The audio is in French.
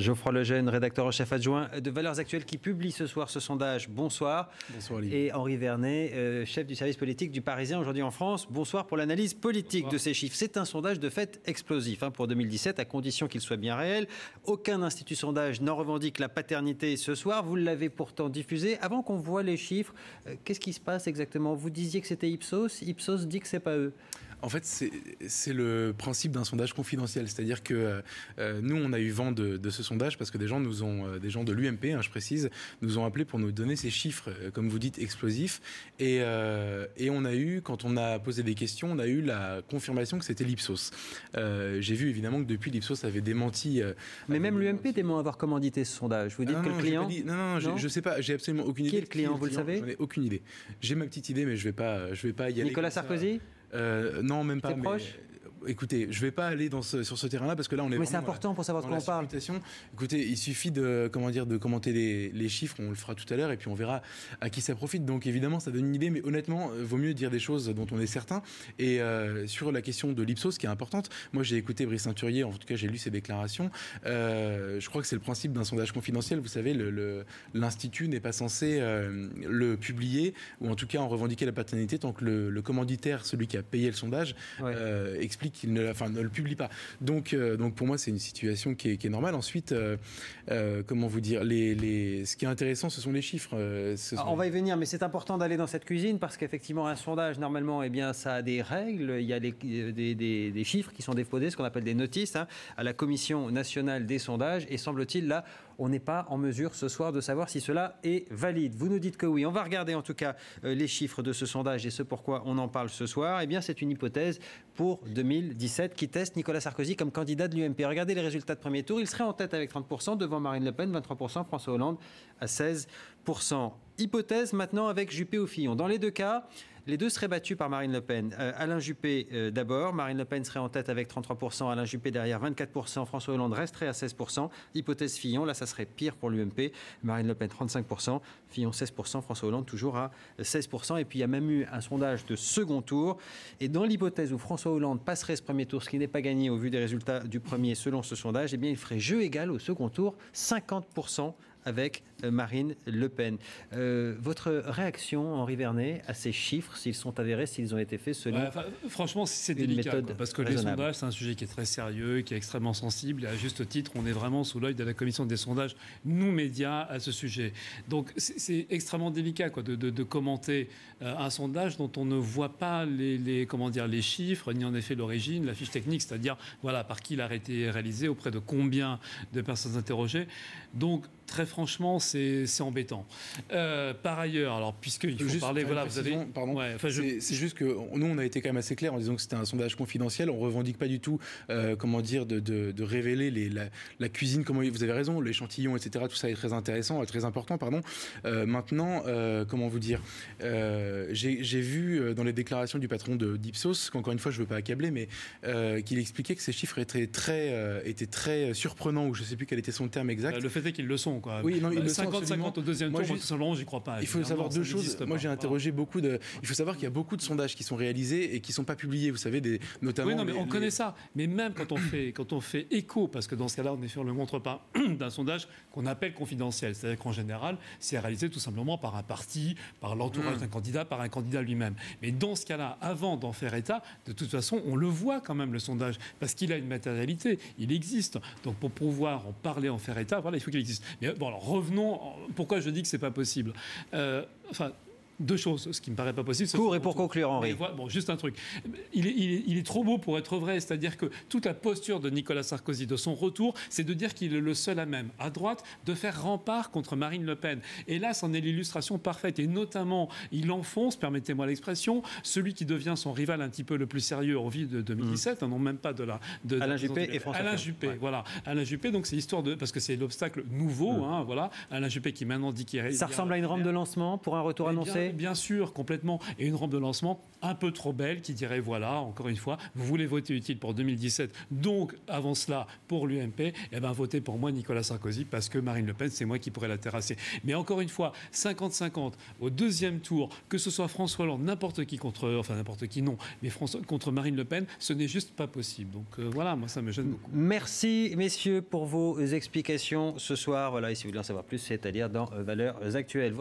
Geoffroy Lejeune, rédacteur en chef adjoint de Valeurs Actuelles, qui publie ce soir ce sondage. Bonsoir. Bonsoir Olivier. Et Henri Vernet, euh, chef du service politique du Parisien aujourd'hui en France. Bonsoir pour l'analyse politique de ces chiffres. C'est un sondage de fait explosif hein, pour 2017, à condition qu'il soit bien réel. Aucun institut sondage n'en revendique la paternité ce soir. Vous l'avez pourtant diffusé. Avant qu'on voit les chiffres, euh, qu'est-ce qui se passe exactement? Vous disiez que c'était Ipsos. Ipsos dit que c'est pas eux. En fait, c'est le principe d'un sondage confidentiel. C'est-à-dire que euh, nous, on a eu vent de, ce sondage parce que des gens nous ont, euh, des gens de l'UMP, hein, je précise, nous ont appelés pour nous donner ces chiffres, euh, comme vous dites, explosifs. Et, et, on a eu, quand on a posé des questions, on a eu la confirmation que c'était l'Ipsos. J'ai vu évidemment que depuis, l'Ipsos avait démenti. Mais même l'UMP dément avoir commandité ce sondage. Vous dites ah que le client. non, non, non, je ne sais pas, j'ai absolument aucune idée. Qui est le client, vous le savez J'en ai aucune idée. J'ai ma petite idée, mais je ne vais, pas, je vais pas y aller. Nicolas Sarkozy euh, non, même pas. Mais, proche? Écoutez, je ne vais pas aller dans sur ce terrain-là parce que là, on est. Mais c'est important pour savoir de quoi on parle. Écoutez, il suffit de comment dire de commenter les, chiffres. On le fera tout à l'heure et puis on verra à qui ça profite. Donc évidemment, ça donne une idée, mais honnêtement, euh, vaut mieux dire des choses dont on est certain. Et euh, sur la question de l'Ipsos, qui est importante, moi j'ai écouté Brice Ceinturier. En tout cas, j'ai lu ses déclarations. Euh, je crois que c'est le principe d'un sondage confidentiel. Vous savez, l'institut n'est pas censé le publier ou en tout cas en revendiquer la paternité tant que le, commanditaire, celui qui a payé le sondage, explique qu'il ne, enfin, ne le publie pas. Donc, euh, donc pour moi, c'est une situation qui est, normale. Ensuite, euh, euh, comment vous dire, les, les, ce qui est intéressant, ce sont les chiffres. On va y venir, mais c'est important d'aller dans cette cuisine parce qu'effectivement, un sondage, normalement, eh bien, ça a des règles. Il y a des, des, des, chiffres qui sont déposés, ce qu'on appelle des notices, hein, à la Commission nationale des sondages. Et semble-t-il, là, on n'est pas en mesure ce soir de savoir si cela est valide. Vous nous dites que oui. On va regarder en tout cas les chiffres de ce sondage et ce pourquoi on en parle ce soir. Eh bien, c'est une hypothèse pour 2017 qui teste Nicolas Sarkozy comme candidat de l'UMP. Regardez les résultats de premier tour. Il serait en tête avec 30%, devant Marine Le Pen, 23%, François Hollande à 16%. Hypothèse maintenant avec Juppé au Fillon. Dans les deux cas, les deux seraient battus par Marine Le Pen. Euh, Alain Juppé euh, d'abord. Marine Le Pen serait en tête avec 33%. Alain Juppé derrière 24%. François Hollande resterait à 16%. Hypothèse Fillon, là, ça serait pire pour l'UMP. Marine Le Pen 35%. Fillon 16%. François Hollande toujours à 16%. Et puis il y a même eu un sondage de second tour. Et dans l'hypothèse où François Hollande passerait ce premier tour, ce qui n'est pas gagné au vu des résultats du premier selon ce sondage, eh bien il ferait jeu égal au second tour 50% avec Marine Le Pen. Euh, votre réaction, Henri Vernet, à ces chiffres, s'ils sont avérés, s'ils ont été faits selon. franchement, c'est délicat. parce que les sondages, c'est un sujet qui est très sérieux, qui est extrêmement sensible. Et à juste titre, on est vraiment sous l'œil de la commission des sondages, nous, médias, à ce sujet. Donc, c'est extrêmement délicat quoi, de, commenter euh, un sondage dont on ne voit pas les, comment dire, les chiffres, ni en effet l'origine, la fiche technique, c'est-à-dire voilà, par qui il a été réalisé, auprès de combien de personnes interrogées. Donc, très franchement, c'est embêtant. Euh, par ailleurs, alors puisqu'il faut juste parler, voilà, vous avez, pardon, c'est juste que nous, on a été quand même assez clair en disant que c'était un sondage confidentiel. On revendique pas du tout, euh, comment dire, de, de, révéler les, la, cuisine. Comment vous avez raison, l'échantillon, etc. Tout ça est très intéressant, très important, pardon. Euh, maintenant, comment vous dire, j'ai vu dans les déclarations du patron de d'Ipsos, qu'encore une fois, je veux pas accabler, mais qu'il expliquait que ces chiffres étaient très, étaient très surprenants, ou je sais plus quel était son terme exact. Le fait est qu'ils le sont. Oui, non, 50-50 au deuxième tour, moi, tout simplement, j'y crois pas. Il faut savoir deux choses. Moi, j'ai interrogé beaucoup de. Il faut savoir qu'il y a beaucoup de sondages qui sont réalisés et qui ne sont pas publiés. Vous savez, des, notamment. Oui, non, mais on connaît ça. Mais même quand on fait, quand on fait écho, parce que dans ce cas-là, on est sur le montre pas d'un sondage qu'on appelle confidentiel. C'est-à-dire qu'en général, c'est réalisé tout simplement par un parti, par l'entourage hmm. d'un candidat, par un candidat lui-même. Mais dans ce cas-là, avant d'en faire état, de toute façon, on le voit quand même le sondage parce qu'il a une matérialité, il existe. Donc pour pouvoir en parler, en faire état, voilà, il faut qu'il existe. Mais bon, alors revenons. Pourquoi je dis que c'est pas possible? Euh, deux choses, ce qui me paraît pas possible. Court et pour conclure, Henri. bon, juste un truc. Il est, il, est, trop beau pour être vrai, c'est-à-dire que toute la posture de Nicolas Sarkozy, de son retour, c'est de dire qu'il est le seul à même, à droite, de faire rempart contre Marine Le Pen. Et là, c'en est l'illustration parfaite. Et notamment, il enfonce, permettez-moi l'expression, celui qui devient son rival un petit peu le plus sérieux au vu de 2017, mmh. non même pas de la... De, Alain Juppé et François Alain Juppé, voilà. Alain Juppé, donc c'est l'histoire de... Parce que c'est l'obstacle nouveau, mmh. hein, voilà. Alain Juppé qui maintenant dit qu'il... Ça ressemble à une rampe de lancement pour un retour eh annoncé Bien sûr, complètement. Et une rampe de lancement un peu trop belle qui dirait voilà, encore une fois, vous voulez voter utile pour 2017, donc avant cela pour l'UMP, eh bien votez pour moi Nicolas Sarkozy parce que Marine Le Pen, c'est moi qui pourrais la terrasser. Mais encore une fois, 50-50 au deuxième tour, que ce soit François Hollande, n'importe qui contre, enfin n'importe qui non, mais François, contre Marine Le Pen, ce n'est juste pas possible. Donc euh, voilà, moi ça me gêne beaucoup. Merci messieurs pour vos explications ce soir. Voilà, et si vous voulez en savoir plus, c'est à dire dans Valeurs Actuelles.